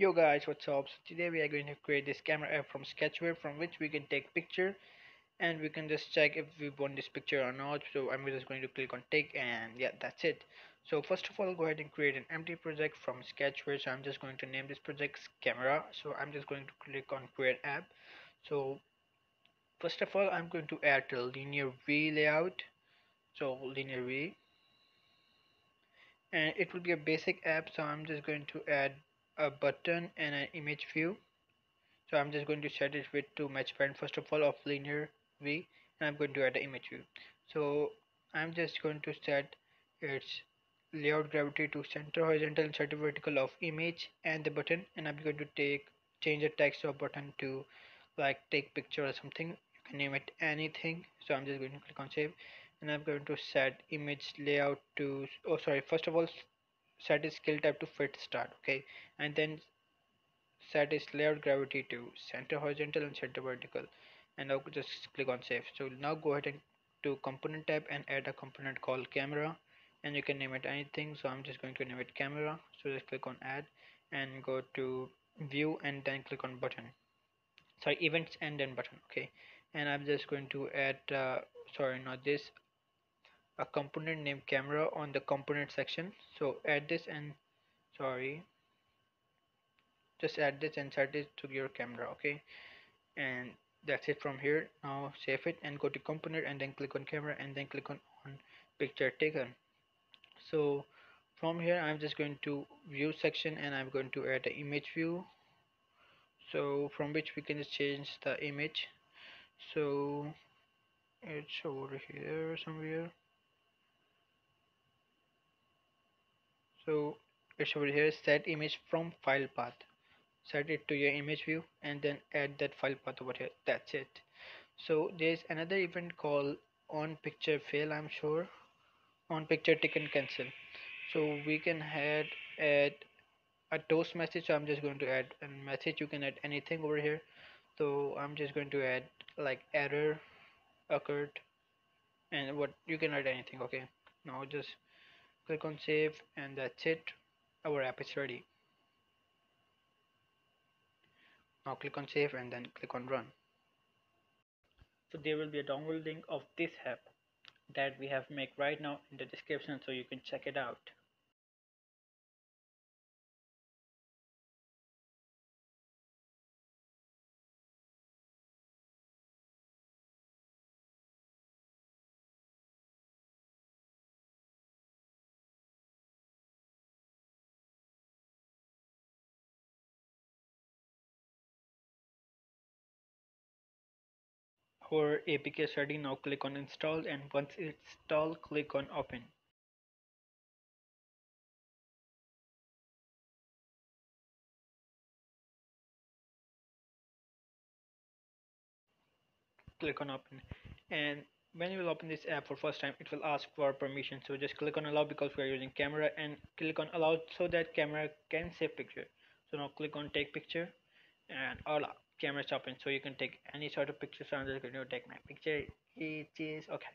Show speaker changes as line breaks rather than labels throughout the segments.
Yo guys, what's up? So today we are going to create this camera app from Sketchware from which we can take picture and we can just check if we want this picture or not. So I'm just going to click on take and yeah, that's it. So first of all, go ahead and create an empty project from Sketchware. So I'm just going to name this project camera. So I'm just going to click on create app. So first of all, I'm going to add a linear V layout. So linear V and it will be a basic app so I'm just going to add a button and an image view. So I'm just going to set it with to match parent first of all of linear V and I'm going to add an image view. So I'm just going to set its layout gravity to center horizontal and center vertical of image and the button. And I'm going to take change the text of button to like take picture or something. You can name it anything. So I'm just going to click on save. And I'm going to set image layout to oh sorry. First of all set is scale type to fit start okay? And then set is layout gravity to center horizontal and center vertical. And now just click on save. So now go ahead and to component tab and add a component called camera. And you can name it anything. So I'm just going to name it camera. So just click on add and go to view and then click on button. Sorry events and then button okay? And I'm just going to add uh, sorry not this a component named camera on the component section. So add this and sorry. Just add this and set it to your camera okay? And that's it from here. Now save it and go to component and then click on camera and then click on, on picture taken. So from here I'm just going to view section and I'm going to add the image view. So from which we can just change the image. So it's over here somewhere so it's over here set image from file path. Set it to your image view and then add that file path over here. That's it. So there's another event called on picture fail I'm sure. On picture taken cancel. So we can add add a toast message. So I'm just going to add a message. You can add anything over here. So I'm just going to add like error occurred and what you can add anything okay? Now just click on save and that's it. Our app is ready. Now click on save and then click on run. So there will be a download link of this app that we have made right now in the description so you can check it out our APK ready now click on install and once it's installed click on open. Click on open. And when you will open this app for first time it will ask for permission. So just click on allow because we are using camera and click on allow so that camera can save picture. So now click on take picture and allow camera open so you can take any sort of picture so I'm just going to take my picture it is okay.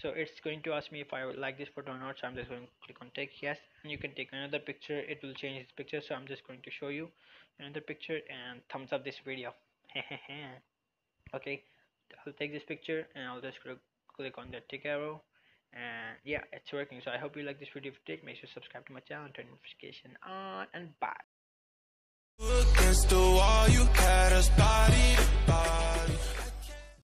So it's going to ask me if I would like this photo or not so I'm just going to click on take yes. And you can take another picture it will change this picture so I'm just going to show you another picture and thumbs up this video. Okay I'll take this picture and I'll just click on the tick arrow. And yeah it's working. So I hope you like this video. If you did make sure to subscribe to my channel turn notification on and bye against the wall, you had us body to body.